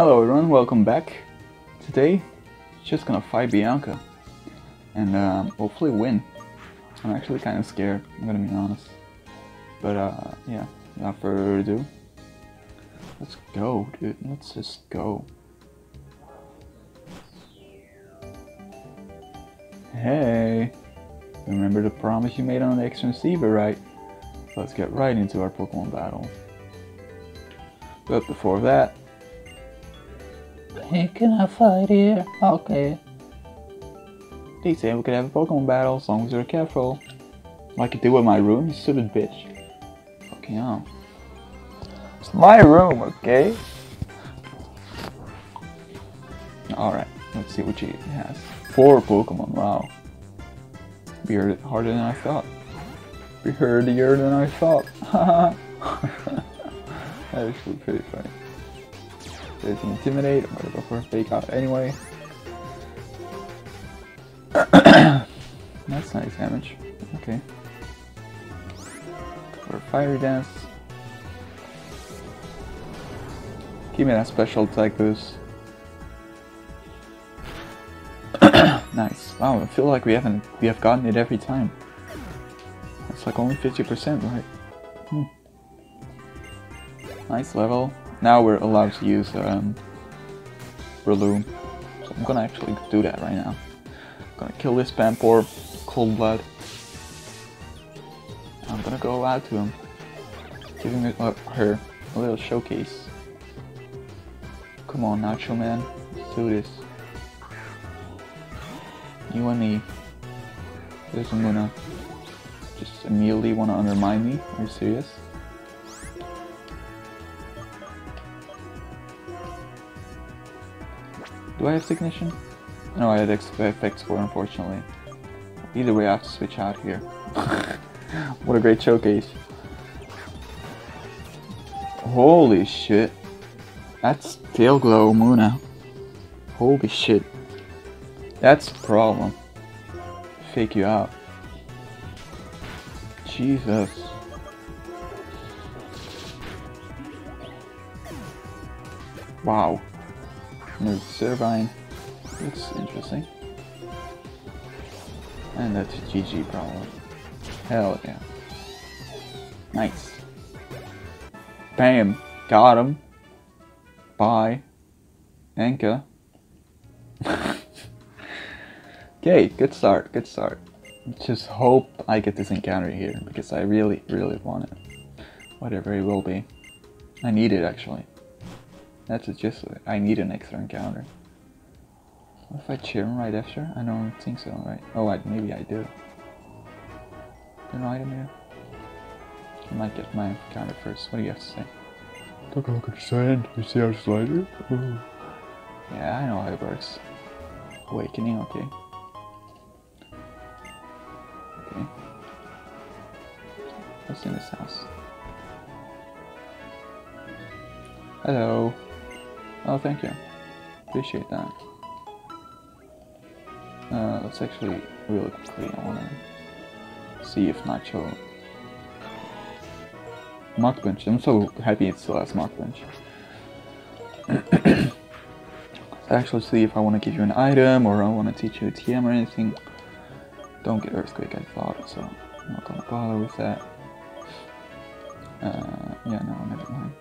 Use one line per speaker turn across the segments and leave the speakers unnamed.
Hello everyone, welcome back. Today, just gonna fight Bianca and um, hopefully win. I'm actually kind of scared, I'm gonna be honest. But uh, yeah, without further ado, let's go, dude. Let's just go. Hey, remember the promise you made on the X receiver, right? Let's get right into our Pokemon battle. But before that,
Hey, can I fight here? Okay.
they say we could have a Pokemon battle as long as you're careful. Like you do in my room, you stupid bitch. Fucking hell.
It's my room, okay?
Alright, let's see what she has. Four Pokemon, wow. Be hard- harder than I thought. Be hardier than I thought. Actually pretty funny. There's Intimidate, I'm gonna go for a Fake Out anyway. That's nice damage. Okay. For a Fiery Dance. Give me that special attack boost. nice. Wow, I feel like we haven't we have gotten it every time. It's like only 50%, right? Hmm. Nice level. Now we're allowed to use um Breloom. So I'm gonna actually do that right now. I'm gonna kill this Pampor, cold blood. I'm gonna go out to him. Giving it, uh, her a little showcase. Come on, Nacho Man. Let's do this. You and me. There's Munna. Just immediately want to undermine me? Are you serious? Do I have Signition? No, I had effects for unfortunately. Either way, I have to switch out here. what a great showcase. Holy shit. That's Tail Glow Munna. Holy shit. That's the problem. Fake you out. Jesus. Wow. There's Servine. Looks interesting. And that's a GG problem. Hell yeah. Nice. Bam. Got him. Bye. Anka. okay, good start, good start. Just hope I get this encounter here because I really, really want it. Whatever it will be. I need it actually. That's just I need an extra encounter. What if I cheer him right after? I don't think so, right? Oh, I, maybe I do. An item here? I might get my encounter first. What do you have to say?
Take a look at the sand. You see how slider? Ooh.
Yeah, I know how it works. Awakening, okay. Okay. What's in this house? Hello. Oh, thank you. Appreciate that. Uh, let's actually really quickly. I wanna see if Nacho. Punch. I'm so happy it still has Mach Punch. actually see if I want to give you an item or I want to teach you a TM or anything. Don't get Earthquake, I thought, so I'm not gonna bother with that. Uh, yeah, no, never mind.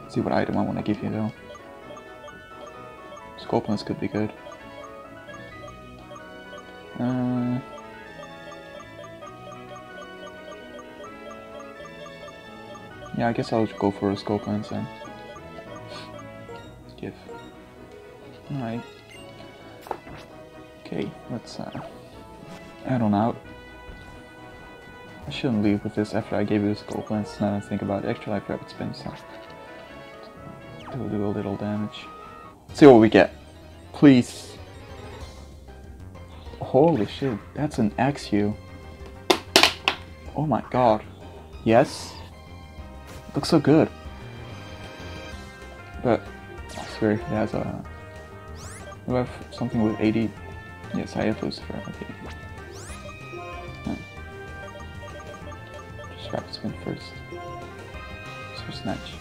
Let's see what item I want to give you though. Scorpions could be good. Uh, yeah, I guess I'll go for a Scorpions then. Give. Alright. Okay, let's uh, head on out. I shouldn't leave with this after I gave you the lens. Now I think about it. Extra life rapid spin, so... It'll do a little damage. see what we get. Please. Holy shit, that's an Axew. Oh my god. Yes? Looks so good. But I swear he has a I have something with 80? Yes, I have Lucifer. Okay. Hmm. Just rapid spin first. So snatch.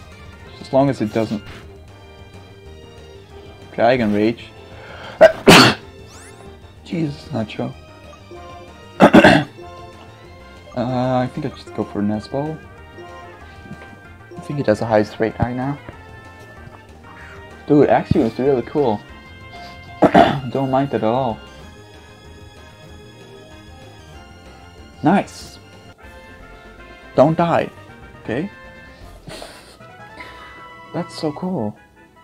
As long as it doesn't. Dragon Rage. Jesus, Nacho. uh, I think I just go for Nesball. I think he does the highest rate right now. Dude, Axiom is really cool. Don't mind it at all. Nice. Don't die. Okay? That's so cool.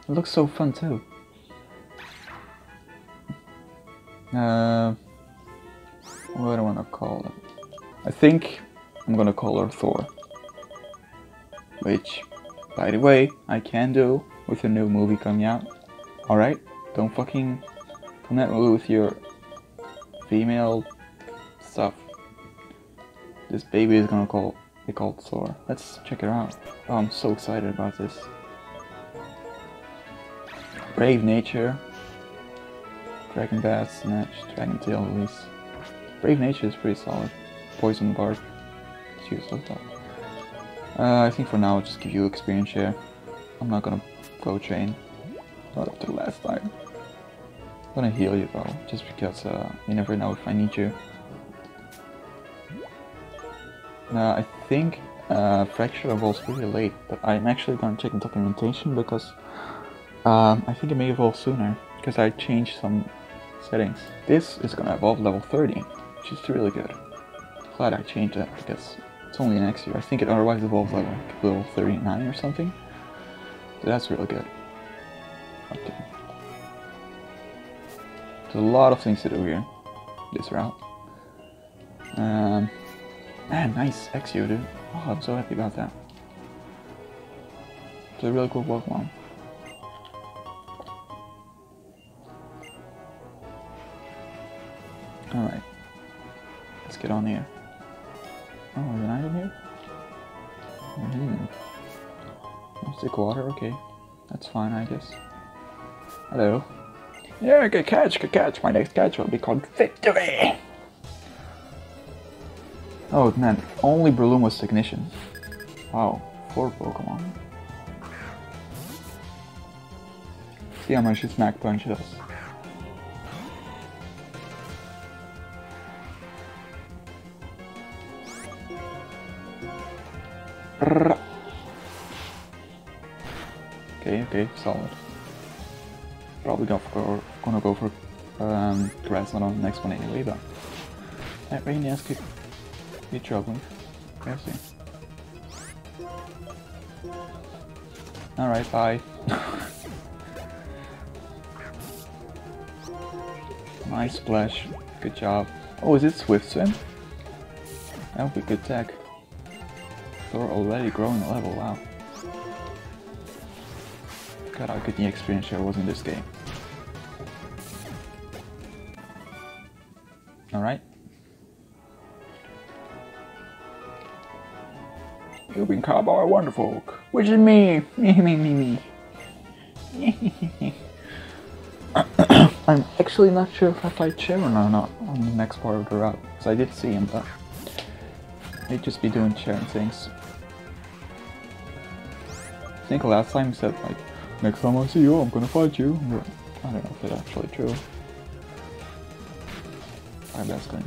It looks so fun too. Uh, what do I want to call it? I think I'm gonna call her Thor. Which, by the way, I can do with a new movie coming out. Alright? Don't fucking come at me with your female stuff. This baby is gonna call be called Thor. Let's check it out. Oh, I'm so excited about this. Brave Nature. Dragon Breath, Snatch, Dragon Tail Release. Brave Nature is pretty solid. Poison Bark. Let's use like that. Uh, I think for now I'll just give you experience share. I'm not gonna go train. Not after last time. I'm gonna heal you though, just because uh, you never know if I need you. Uh, I think uh, Fraxure evolves pretty late, but I'm actually gonna check the documentation because um, I think it may evolve sooner because I changed some settings. This is gonna evolve level 30, which is really good. Glad I changed that because it's only next year. I think it otherwise evolves level, level 39 or something. So that's really good. Okay. There's a lot of things to do here. This route. Um, man, nice Exio, dude. Oh, I'm so happy about that. It's a really cool Pokemon. Let's get here. Oh, there's an item here? Mm-hmm. Stick water, okay. That's fine, I guess. Hello. Yeah, good catch, good catch. My next catch will be called Victory! Oh man, only Breloom was Technician. Wow, four Pokemon. See how much his Mach Punch does. Solid. Probably go for, gonna go for um, Grassland on the next one anyway, but that rain ass could be troubling. We'll see. Alright, bye. nice splash. Good job. Oh, is it Swift Swim? That would be good tech. Thor already growing a level, wow. God, how good the experience share was in this game. Alright. You've been caught by a wonderfolk, which is me. Me, me, me, me. I'm actually not sure if I fight Cheren or not on the next part of the route, because I did see him, but he'd just be doing Cheren things. I think last time he said like, next time I see you, I'm gonna fight you. I don't know if that's actually true. That's good.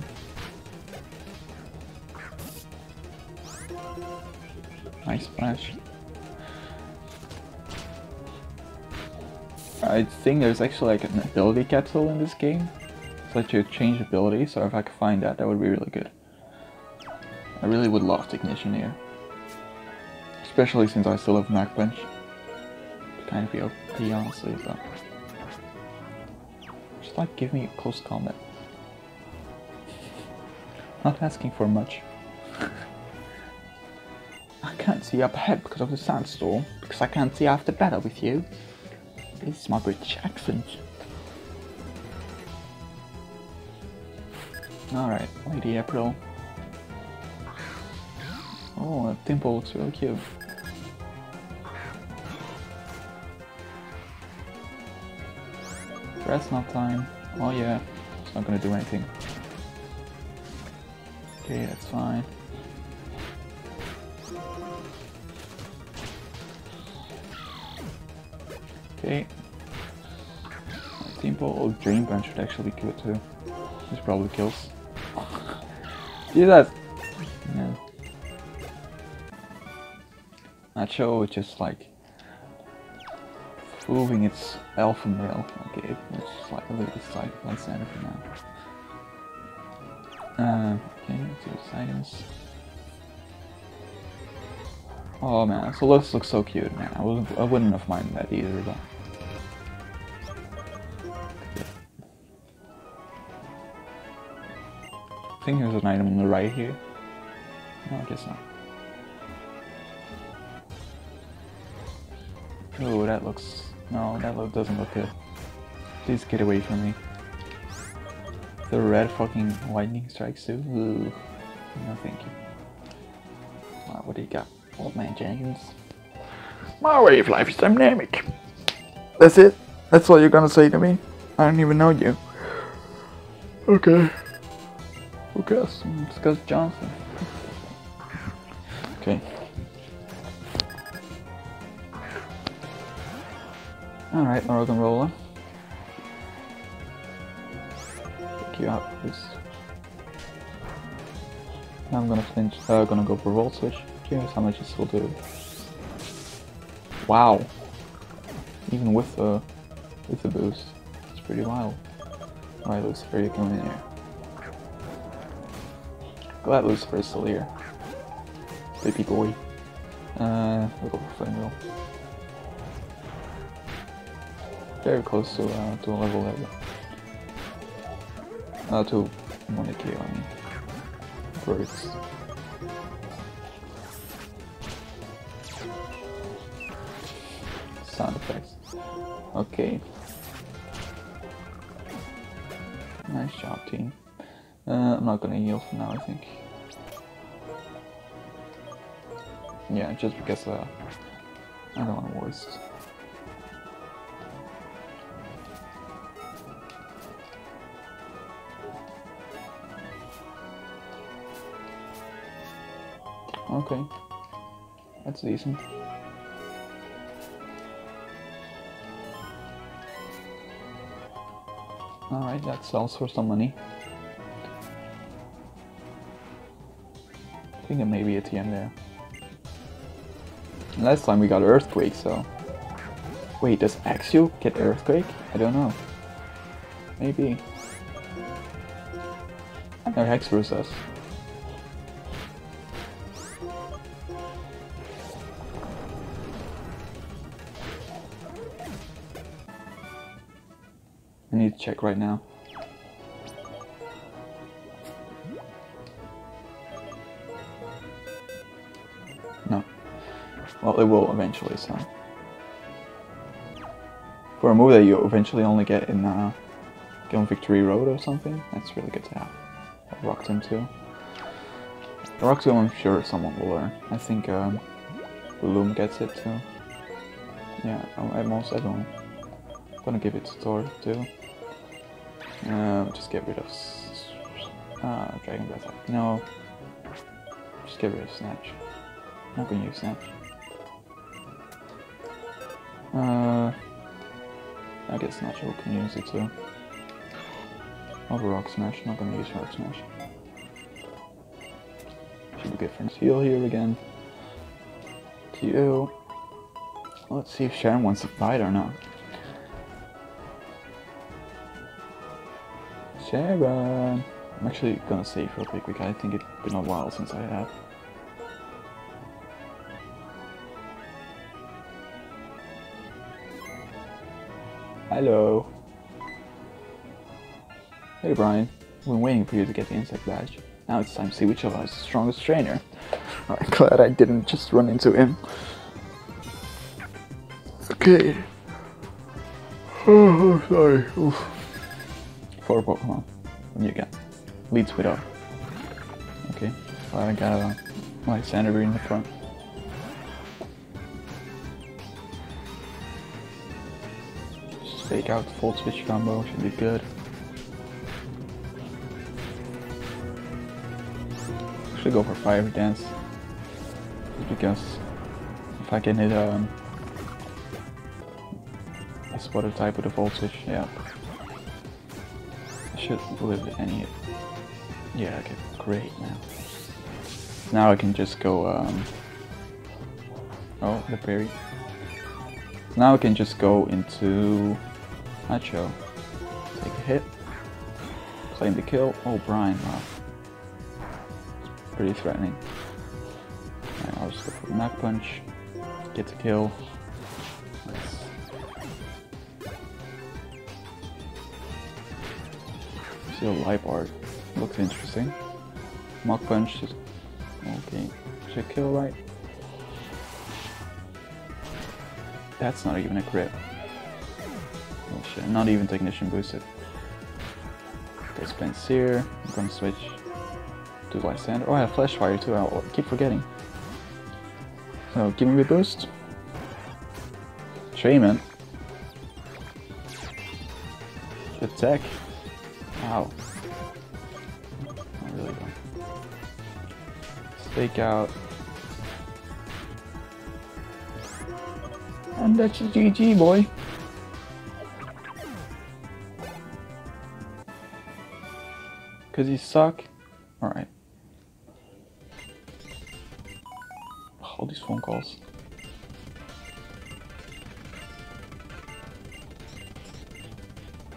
Nice splash. I think there's actually like an ability capsule in this game. So that you change ability, so if I could find that, that would be really good. I really would love Technician here. Especially since I still have Mach Punch. Kind of be OP honestly, but... Just like give me a close combat. Not asking for much. I can't see up ahead because of the sandstorm, because I can't see after battle with you. This is my British accent. Alright, Lady April. Oh, that dimple looks really cute. Not time. Oh yeah, it's not gonna do anything. Okay, that's fine. Okay. Steamboat or Dream Punch would actually be good too. This probably kills. That? Yeah. Nacho just like proving its alpha male. Okay, like a little bit side like center for now. Uh, okay, let's. Oh man, so this looks so cute, man. I wouldn't, I wouldn't have minded that either, but. I think there's an item on the right here. No, I guess not. Oh, that looks... No, that look doesn't look good. Please get away from me. The red fucking lightning strikes too? Ooh. No thank you. Wow, what do you got? Old man Jenkins?
My way of life is dynamic. That's it? That's all you're gonna say to me? I don't even know you. Okay.
Who cares? It's Gus Johnson. Okay. Alright, rock and roller. Pick you up, please. Now I'm gonna flinch, uh, gonna go for roll Switch. Curious how much this will do. Wow. Even with the, with the boost. It's pretty wild. Alright, Lucifer, you come in here. Glad Lucifer is still here. Baby boy. Uh, we'll go for Flame Wheel. Very close to, uh, to level level. Uh, to Moniki, I mean. Birds. Sound effects. Okay. Nice job, team. Uh, I'm not gonna heal for now, I think. Yeah, just because uh, I don't want to waste. Okay, that's decent. Alright, that sells for some money. I think it may be at the end there. Last time we got Earthquake, so... Wait, does Axio get Earthquake? I don't know. Maybe. No, Hexproof does. Check right now. No. Well, it will eventually, so. For a move that you eventually only get in uh, Gilm Victory Road or something, that's really good to have. Or Rock Tomb too. Tomb I'm sure someone will learn. I think um, gets it too. Yeah, oh, at most everyone. gonna give it to Thor too. Um, just get rid of uh, Dragon Breath. No, just get rid of Snatch. Not gonna use Snatch. Uh, I guess Nacho can use it too. Over Rock Smash, not gonna use Rock Smash. Should be good for heal here again. Q. Let's see if Cheren wants to fight or not. Cheren! I'm actually gonna save real quick because I think it's been a while since I have. Hello. Hey Brian, I've been waiting for you to get the insect badge. Now it's time to see which of us is the strongest trainer. I'm glad I didn't just run into him.
Okay. Oh, sorry. Oof.
Four Pokemon. You got? Leads Widow. Okay. I got uh, my Sanderby in the front. Just fake out the full switch combo, should be good. Should go for Fire Dance. Because if I can hit um, a spotter type with a Volt Switch, yeah. Should live any. Yeah, okay, great now. Now I can just go. Um, oh, the berry. Now I can just go into Nacho. Take a hit. Claim the kill. Oh, Brian, wow. It's pretty threatening. Alright, I'll just go for Mach Punch. Get the kill. Still life art. Looks interesting. Mach Punch just okay. Should kill right? That's not even a crit. Oh shit, not even technician boosted. Okay, Spencer. I'm gonna switch to Lysander. Oh, I have Flash Fire too. I keep forgetting. So, give me a boost. Shaman. Attack. Stake out. And that's a GG, boy. Cause you suck. Alright. All these phone calls.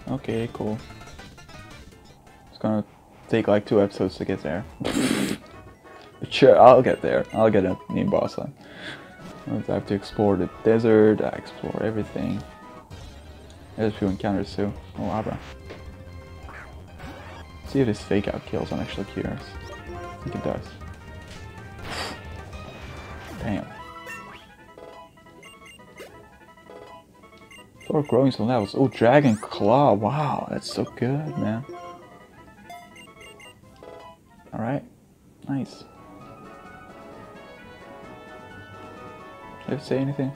Okay, cool. It's gonna take like two episodes to get there. sure, I'll get there. I'll get a new boss line. I have to explore the desert, I explore everything. There's a few encounters too. Oh, Abra. See if this fake out kills, I'm actually curious. I think it does. Damn. Start growing some levels. Oh, Dragon Claw. Wow, that's so good, man. Alright. Nice. Did say anything?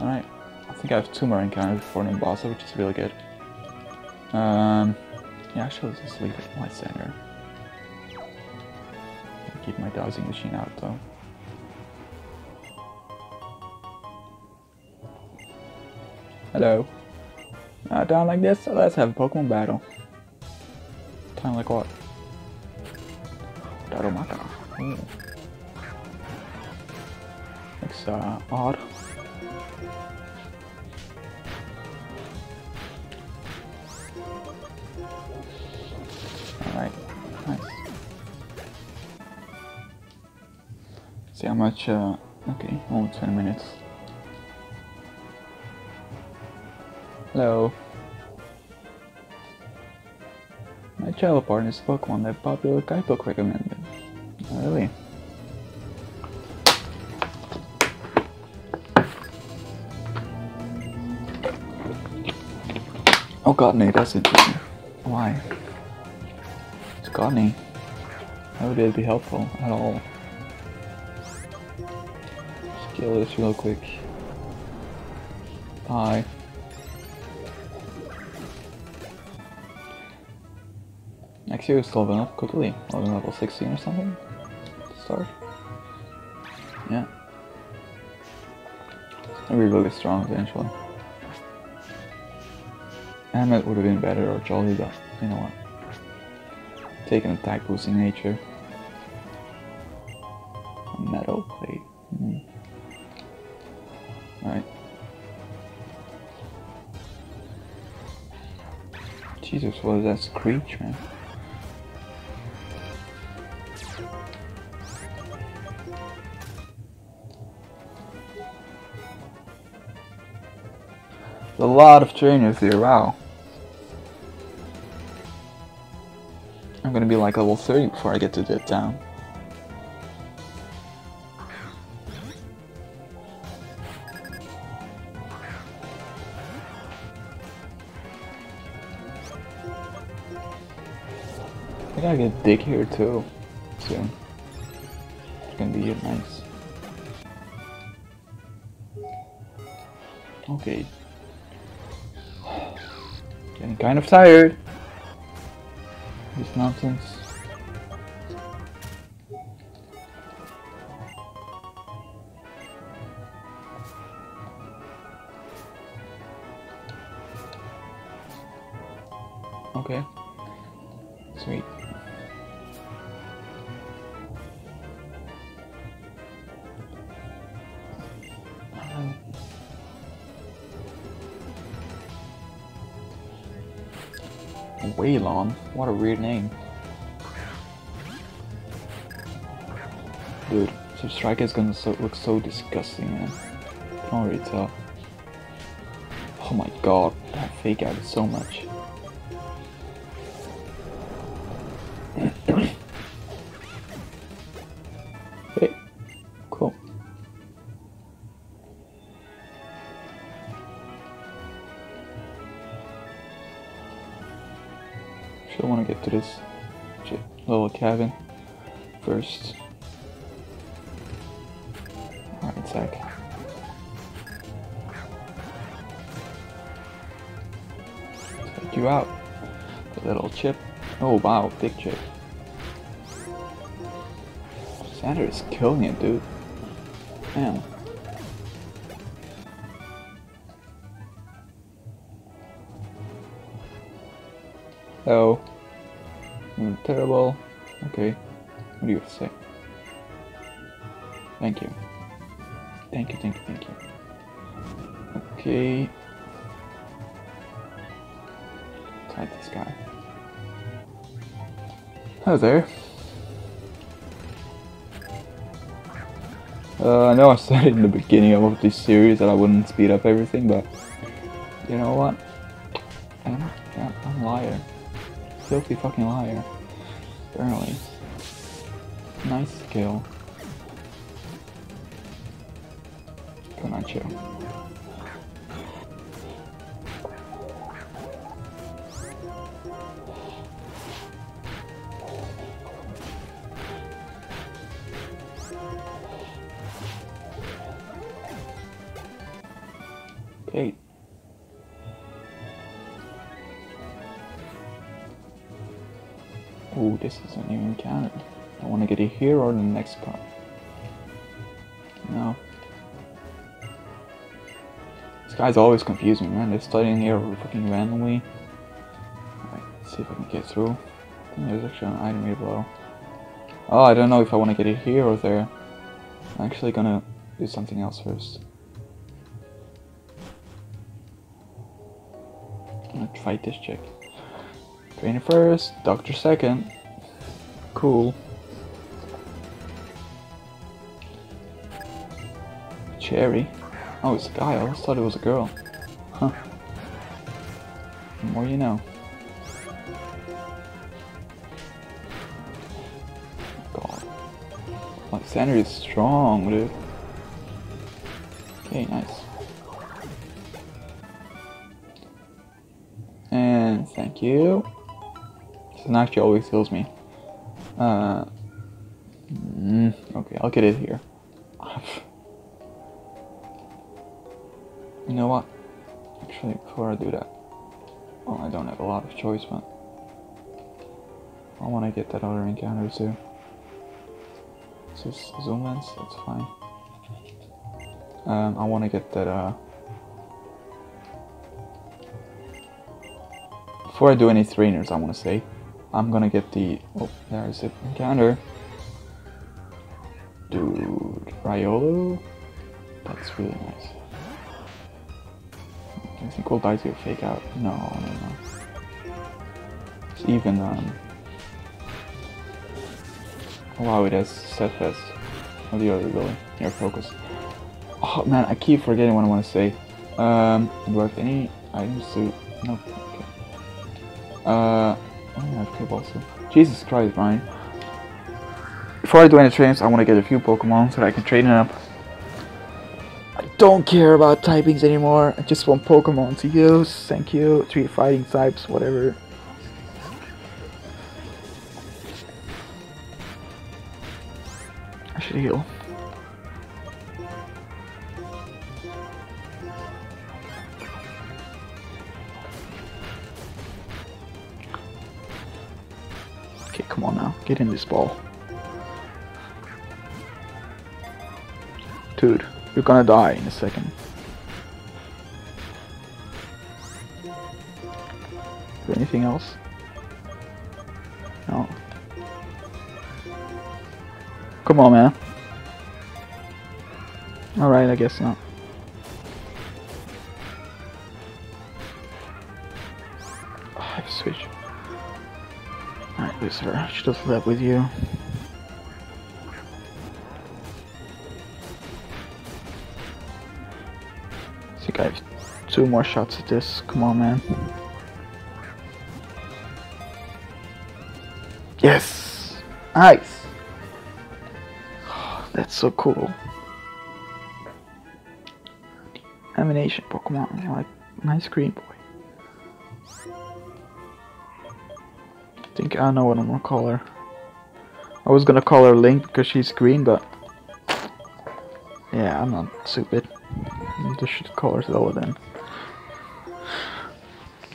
Alright. I think I have two more encounters before an Nimbasa, which is really good. Um, yeah, actually, let's just leave it white center. Keep my dowsing machine out though. Hello. Not down like this, let's have a Pokemon battle. Time like what? Uh, odd. Alright, nice. See how much, uh, okay, only 20 minutes. Hello. My channel partner is Pokemon that popular guidebook recommended. Oh, really? Nate, that's interesting. Why? It's. How would it be helpful at all? Scale this real quick. Hi. Next year is leveling up quickly. Leveling level 16 or something? Start. Yeah. I'll be really strong eventually. Emmet would have been better or Jolly, but you know what? Take an attack boosting nature. A metal plate. Hmm. Alright. Jesus, what is that screech, man? Lot of trainers here, wow. I'm gonna be like level 30 before I get to the town. I I get dig here too, soon. It's gonna be nice. Okay, Getting kind of tired. This nonsense. What a weird name. Dude, Substrike is gonna so, look so disgusting, man. Can already tell. Oh my god, that fake out so much. Cabin first. Alright, Zach. Take you out. Little chip. Oh wow, big chip. Sander is killing it, dude. Man. Oh. Mm, terrible. Okay. What do you have to say? Thank you. Thank you, thank you, thank you. Okay. Type this guy. Hello there. Uh, I know I said in the beginning of this series that I wouldn't speed up everything, but you know what? I'm, I'm, I'm a liar. Filthy fucking liar. Apparently. Nice skill. Come on, chill. Ooh, this is a new encounter. I want to get it here or the next part. No. This guy's always confusing, man. They're studying here fucking randomly. Alright, see if I can get through. I think there's actually an item here below. Oh, I don't know if I want to get it here or there. I'm actually gonna do something else first. I'm gonna fight this chick. Trainer first, doctor second. Cool. Cherry. Oh, it's a guy. I always thought it was a girl. Huh. The more you know. God. Alexander is strong, dude. Okay, nice. And thank you. This actually always heals me. Uh, mm, okay, I'll get it here. You know what? Actually, before I do that, well, I don't have a lot of choice, but I want to get that other encounter too. Is zoom lens, that's fine. Um, I want to get that, uh, before I do any trainers, I want to say, I'm gonna get the, oh, there is it, encounter. Dude, Riolu? That's really nice. I think we'll die to fake out. No, no, no. It's even, um... Wow, it has steadfast. Oh, the other ability. Inner Focus. Oh man, I keep forgetting what I want to say. Um, do I have any items to... No, okay. Uh, oh, also. Jesus Christ, Ryan. Before I do any trains, I want to get a few Pokemon so that I can train up. I don't care about typings anymore. I just want Pokemon to use. Thank you. Three fighting types, whatever. I should heal. In this ball. Dude, you're gonna die in a second. Anything else? No. Come on, man. Alright, I guess not. I should have left with you. I think I have two more shots at this. Come on, man. Yes! Nice! That's so cool. Emanation Pokemon, like nice green I know what I'm gonna call her. I was gonna call her Link because she's green, but yeah, I'm not stupid. I just should call her Zelda then.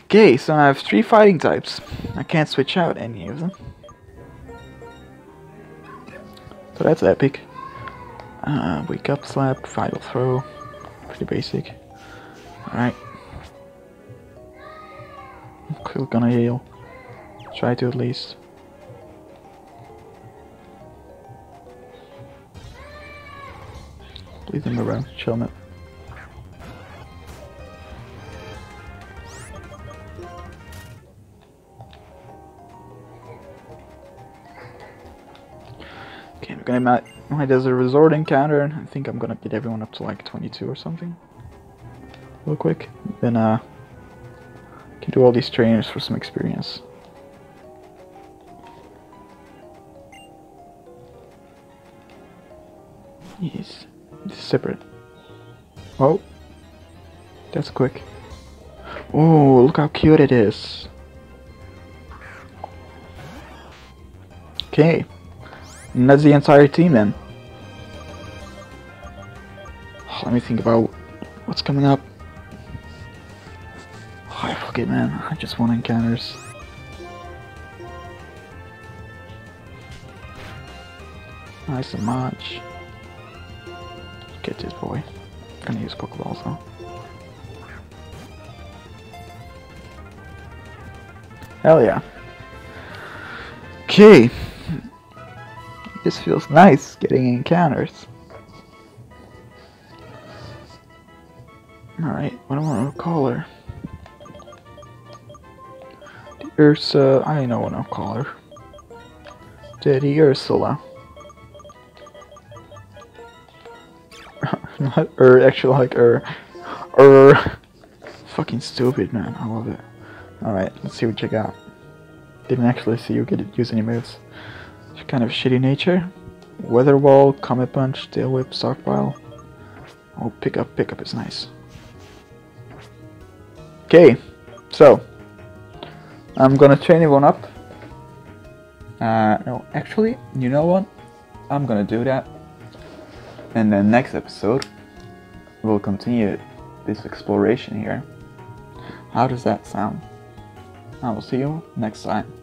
Okay, so I have three fighting types. I can't switch out any of them. So that's epic. Uh, wake up slap, vital throw. Pretty basic. Alright. Still gonna heal. Try to at least. Leave them around, chill them. Okay, I'm gonna my, my desert resort encounter. I think I'm gonna get everyone up to like 22 or something. Real quick. Then uh can do all these trainers for some experience. Yes. It's separate. Oh. That's quick. Oh, look how cute it is. Okay. And that's the entire team then. Let me think about what's coming up. Oh, I forget, man. I just want encounters. Nice and much. Get this boy. Gonna use Pokeballs though. Hell yeah. Okay. This feels nice getting encounters. Alright, what do I want to call her? The Ursa, I know what I'll call her. Daddy Ursula. Not Ur, er, actually like Ur. Er, Ur. Er. Fucking stupid, man. I love it. Alright, let's see what you got. Didn't actually see you get it, use any moves. Kind of shitty nature. Weather Wall, Comet Punch, Tail Whip, Stockpile. Oh, pick up, pick up is nice. Okay, so I'm gonna train everyone up. Uh, no, actually, you know what? I'm gonna do that. And then next episode, we'll continue this exploration here. How does that sound? I will see you next time.